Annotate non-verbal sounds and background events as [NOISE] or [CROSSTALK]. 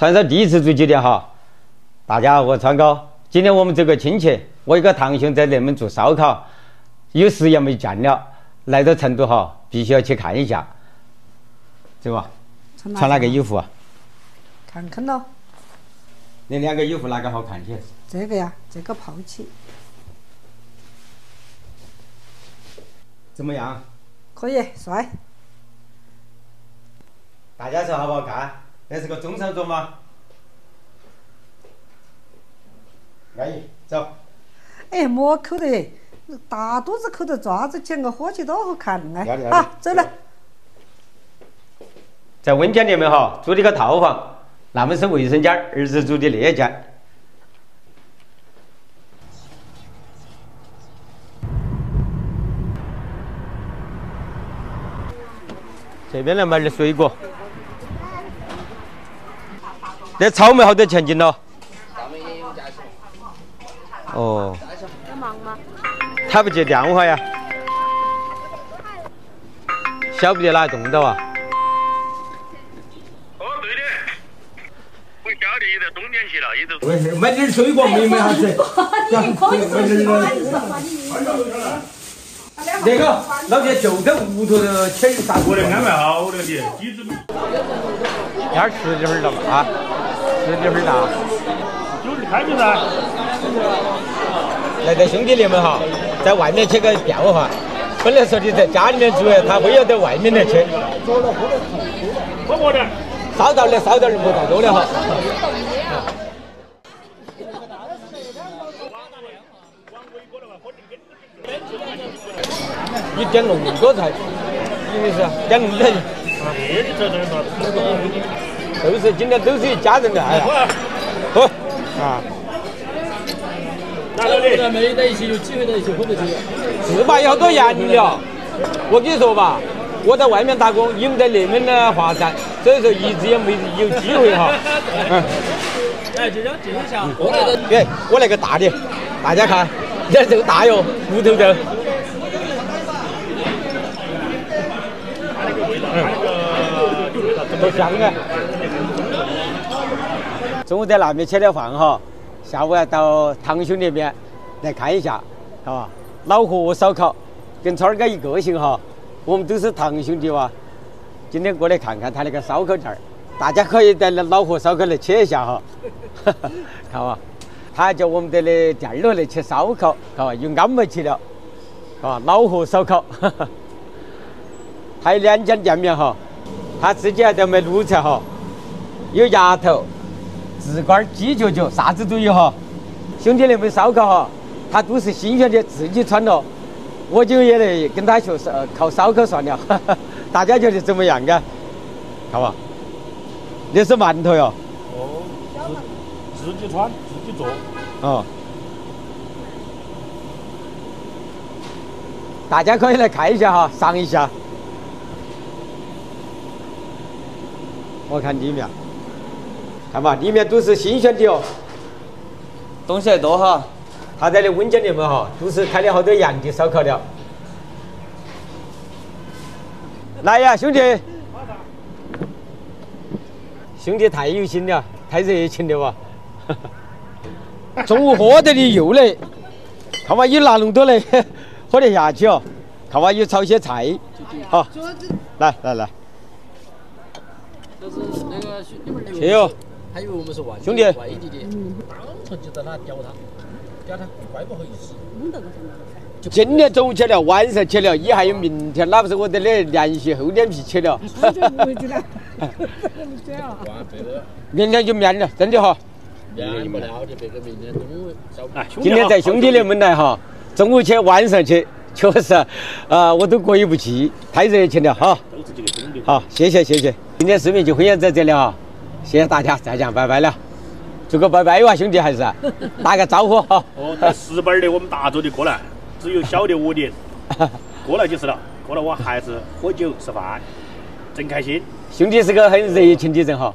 川少第一次做酒店哈，大家好，我川哥。今天我们这个亲戚，我一个堂兄在内蒙做烧烤，有时间没见了，来到成都哈，必须要去看一下，走吧？穿哪个衣服啊？看看咯。那两个衣服哪个好看些？这个呀，这个抛弃。怎么样？可以，帅。大家说好不好看？那是个中上桌吗？安逸，走。哎，莫抠的，大肚子抠的爪子，捡个火气多好看哎！好，走了。在温江里面哈，租的个套房，那么是卫生间，儿子住的那间。这边来买点水果。那草莓好多钱斤了？哦。在忙吗？他不接电话呀？晓不得哪动到啊？哦，对的。我晓得，也在冬天去了，也都。没事，买点水果，没没啥子。那个，老爹就在屋头切啥？我得安排好的的，机子。天儿十几分了嘛啊？十几分大。就是开着噻。来，个兄弟你们哈，在外面去个变化。本来说的在家里面住，他非要在外面来吃。多么的？烧到的烧到的不太多了哈。你点那么多菜，意思是点那么多？都是今天都是一家人的，哎呀，[LAUGHS] 喝啊！哪个的？没在一起，有机会在一起喝不起。是吧？有好多严了。我跟你说吧，我在外面打工，你们在那边的华山，所以说一直也没有机会哈。[LAUGHS] 嗯。哎，就这样，就这样。我来个，哎，我来个大的，大家看，这这个大哟，骨头的。多香啊！中午在那边吃了饭哈，下午要到堂兄那边来看一下，吧？老火烧烤跟川儿哥一个性哈，我们都是堂兄弟哇。今天过来看看他那个烧烤店儿，大家可以在那老火烧烤来吃一下哈。[LAUGHS] 看哇，他叫我们在那店儿里来吃烧烤，看哇，又安排起了，啊，老火烧烤，[LAUGHS] 还有两间店面哈。他自己还在卖卤菜哈，有鸭头、炙瓜、鸡脚脚，啥子都有哈。兄弟那份烧烤哈，他都是新鲜的，自己穿了，我就也得跟他学烧，烤烧烤算了。[LAUGHS] 大家觉得怎么样？啊？看吧，那是馒头哟。哦，自自己穿，自己做。哦。大家可以来看一下哈，尝一下。我看里面，看嘛，里面都是新鲜的哦，东西还多哈。他在那温江里面哈，都是开了好多洋的烧烤了。来呀，兄弟！兄弟太有心了，太热情了哇！中午喝得的又来，看嘛，有拿那么多来，喝得下去哦。看嘛，有炒些菜，好，来来来。就是那个兄弟们去哟，还以为我们是外兄弟外地的，当场就在那叼他，叼他，怪不好意思。今天中午去了，晚上去了，你还有明天，那不是我在那联系厚脸皮去了？[LAUGHS] 明天就免了，真的哈。面不了就别个明天中午烧。今天在兄弟那门来哈，中午去，晚上去，确实，啊，我都过意不去，太热情了哈。好，谢谢谢谢。今天视频就分享在这里哈，谢谢大家，再见，拜拜了。做个拜拜哇，兄弟还是 [LAUGHS] 打个招呼哈。哦，带石板的我们达州的过来，只有小的我的 [LAUGHS] 过来就是了。过来我还是喝酒吃饭，真开心。兄弟是个很热情的人哈。